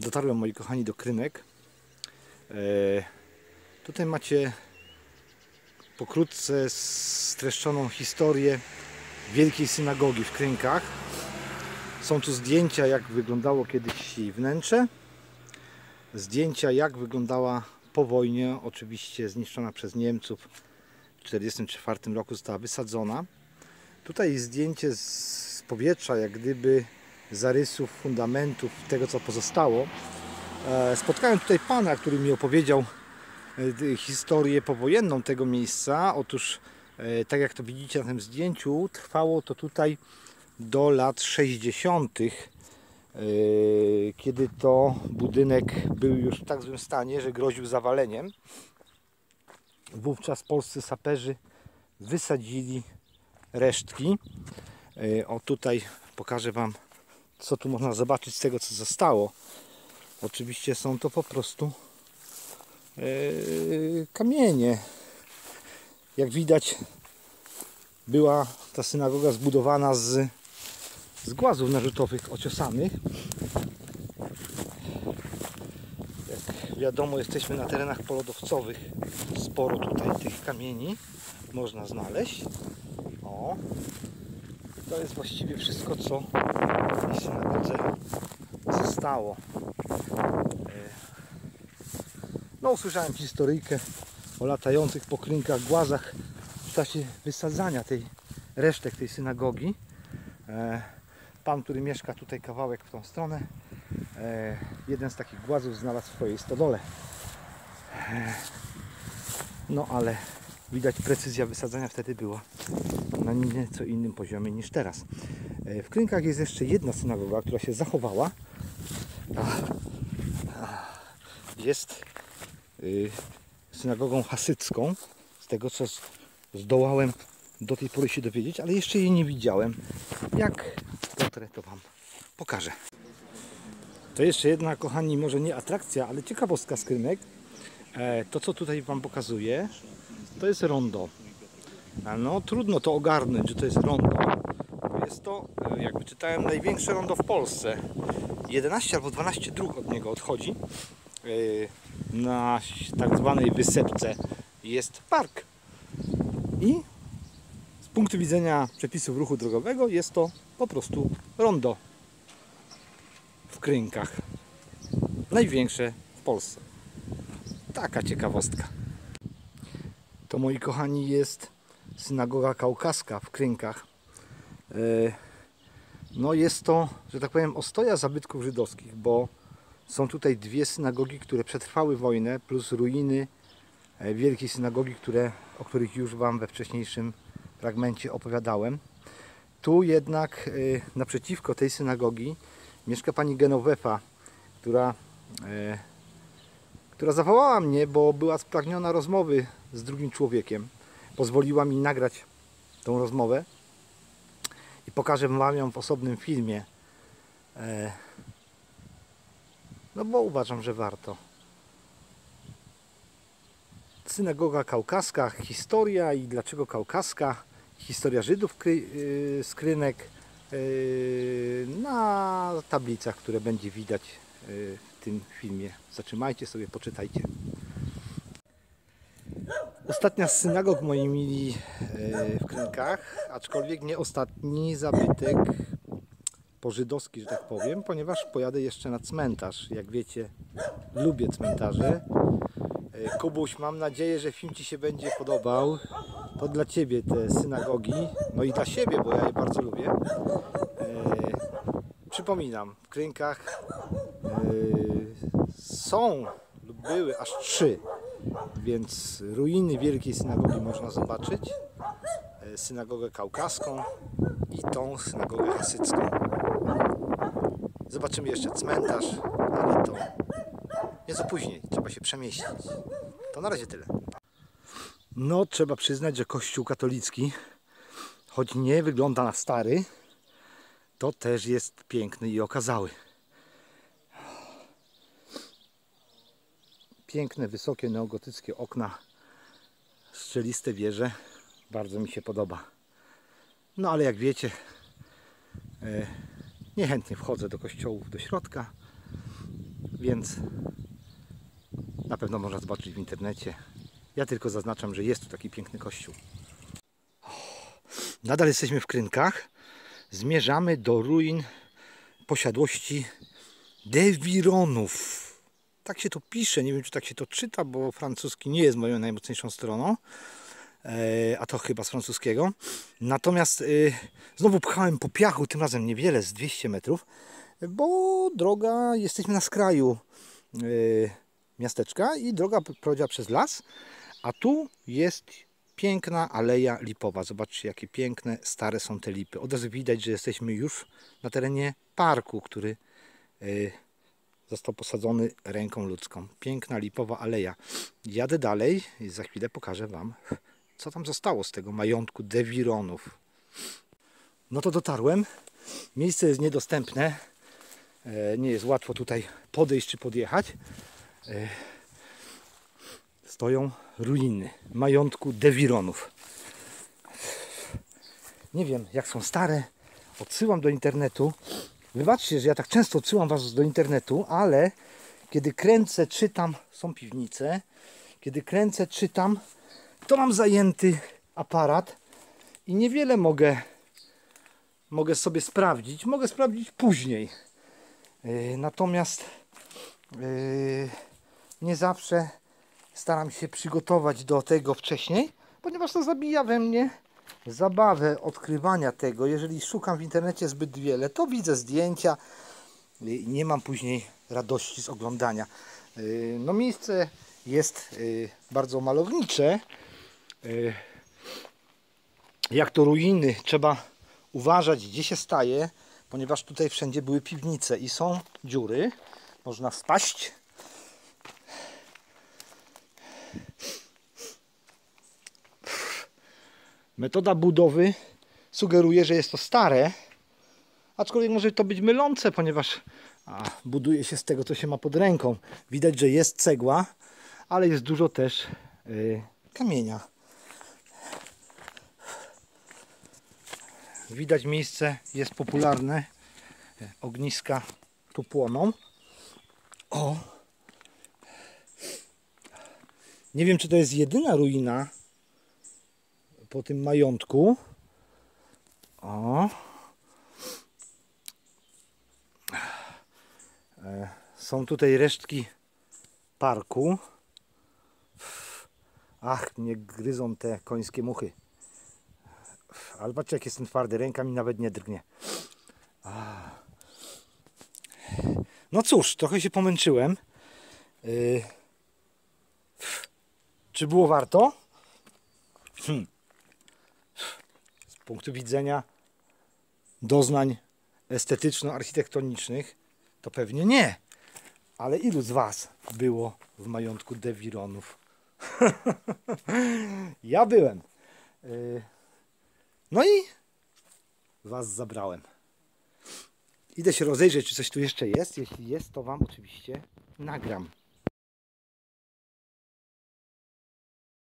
dotarłem, moi kochani, do Krynek. E, tutaj macie pokrótce streszczoną historię Wielkiej Synagogi w Krynkach. Są tu zdjęcia, jak wyglądało kiedyś wnętrze. Zdjęcia, jak wyglądała po wojnie, oczywiście zniszczona przez Niemców. W 1944 roku została wysadzona. Tutaj zdjęcie z powietrza, jak gdyby zarysów, fundamentów tego, co pozostało. E, spotkałem tutaj pana, który mi opowiedział e, historię powojenną tego miejsca. Otóż, e, tak jak to widzicie na tym zdjęciu, trwało to tutaj do lat 60., kiedy to budynek był już w tak złym stanie, że groził zawaleniem. Wówczas polscy saperzy wysadzili resztki. O tutaj pokażę Wam co tu można zobaczyć z tego co zostało. Oczywiście są to po prostu yy, kamienie. Jak widać była ta synagoga zbudowana z, z głazów narzutowych ociosanych. Jak wiadomo jesteśmy na terenach polodowcowych. Sporo tutaj tych kamieni można znaleźć. O to jest właściwie wszystko, co w tej synagodze zostało. E, no, usłyszałem historyjkę o latających po krynkach głazach w czasie wysadzania tej resztek tej synagogi. E, pan, który mieszka tutaj kawałek w tą stronę, e, jeden z takich głazów znalazł w swojej stodole. No ale widać precyzja wysadzania wtedy była na nieco innym poziomie niż teraz. E, w Krynkach jest jeszcze jedna synagoga, która się zachowała. Jest y, synagogą hasycką, z tego co zdołałem do tej pory się dowiedzieć, ale jeszcze jej nie widziałem. Jak dotrę, to Wam pokażę. To jeszcze jedna, kochani, może nie atrakcja, ale ciekawostka z. E, to, co tutaj Wam pokazuję, to jest rondo. No trudno to ogarnąć, że to jest rondo. Jest to, e, jak wyczytałem, największe rondo w Polsce. 11 albo 12 dróg od niego odchodzi. E, na tak zwanej wysepce jest park. I z punktu widzenia przepisów ruchu drogowego jest to po prostu rondo w Krynkach. Największe w Polsce. Taka ciekawostka. To moi kochani jest synagoga kaukaska w Krynkach. E, no jest to, że tak powiem, ostoja zabytków żydowskich, bo są tutaj dwie synagogi, które przetrwały wojnę, plus ruiny e, wielkiej synagogi, które, o których już Wam we wcześniejszym fragmencie opowiadałem. Tu jednak e, naprzeciwko tej synagogi mieszka pani Genovefa, która, która zawołała mnie, bo była spragniona rozmowy z drugim człowiekiem pozwoliła mi nagrać tą rozmowę i pokażę Wam ją w osobnym filmie. E, no bo uważam, że warto. Synagoga kaukaska, historia i dlaczego kaukaska, historia Żydów y, skrynek y, na tablicach, które będzie widać y, w tym filmie. Zatrzymajcie sobie, poczytajcie. Ostatnia z synagog moi mili e, w Krynkach, aczkolwiek nie ostatni zabytek pożydowski, że tak powiem, ponieważ pojadę jeszcze na cmentarz. Jak wiecie, lubię cmentarze. E, Kubuś, mam nadzieję, że film Ci się będzie podobał. To dla Ciebie te synagogi, no i dla siebie, bo ja je bardzo lubię. E, przypominam, w Krynkach są lub były aż trzy więc ruiny Wielkiej Synagogi można zobaczyć. E, synagogę kaukaską i tą synagogę hasycką. Zobaczymy jeszcze cmentarz, ale to nieco później. Trzeba się przemieścić. To na razie tyle. No, trzeba przyznać, że Kościół katolicki, choć nie wygląda na stary, to też jest piękny i okazały. Piękne, wysokie, neogotyckie okna, strzeliste wieże. Bardzo mi się podoba. No ale jak wiecie, e, niechętnie wchodzę do kościołów, do środka. więc na pewno można zobaczyć w internecie. Ja tylko zaznaczam, że jest tu taki piękny kościół. Nadal jesteśmy w Krynkach. Zmierzamy do ruin posiadłości Devironów. Tak się to pisze, nie wiem czy tak się to czyta, bo francuski nie jest moją najmocniejszą stroną. E, a to chyba z francuskiego. Natomiast e, znowu pchałem po piachu, tym razem niewiele, z 200 metrów, bo droga, jesteśmy na skraju e, miasteczka i droga prowadziła przez las, a tu jest piękna aleja lipowa. Zobaczcie, jakie piękne, stare są te lipy. Od razu widać, że jesteśmy już na terenie parku, który został posadzony ręką ludzką. Piękna lipowa aleja. Jadę dalej i za chwilę pokażę Wam co tam zostało z tego majątku Devironów. No to dotarłem. Miejsce jest niedostępne. E, nie jest łatwo tutaj podejść czy podjechać. E, stoją ruiny majątku Devironów. Nie wiem jak są stare. Odsyłam do internetu. Wybaczcie, że ja tak często odsyłam Was do internetu, ale kiedy kręcę, czytam, są piwnice. Kiedy kręcę, czytam, to mam zajęty aparat i niewiele mogę, mogę sobie sprawdzić. Mogę sprawdzić później. Yy, natomiast yy, nie zawsze staram się przygotować do tego wcześniej, ponieważ to zabija we mnie zabawę odkrywania tego. Jeżeli szukam w internecie zbyt wiele, to widzę zdjęcia i nie mam później radości z oglądania. Yy, no miejsce jest bardzo malownicze, Y, jak to ruiny, trzeba uważać gdzie się staje, ponieważ tutaj wszędzie były piwnice i są dziury, można spaść. Metoda budowy sugeruje, że jest to stare, aczkolwiek może to być mylące, ponieważ a, buduje się z tego, co się ma pod ręką. Widać, że jest cegła, ale jest dużo też y, kamienia. Widać miejsce jest popularne. Ogniska tu płoną. O! Nie wiem, czy to jest jedyna ruina po tym majątku. O! E, są tutaj resztki parku. Ach, mnie gryzą te końskie muchy. Ale patrzcie jak jestem twardy, ręka mi nawet nie drgnie. No cóż, trochę się pomęczyłem. Yy... Czy było warto? Hmm. Punktu widzenia doznań estetyczno-architektonicznych to pewnie nie. Ale ilu z Was było w majątku Devironów? ja byłem. Yy... No i Was zabrałem. Idę się rozejrzeć, czy coś tu jeszcze jest. Jeśli jest, to Wam oczywiście nagram.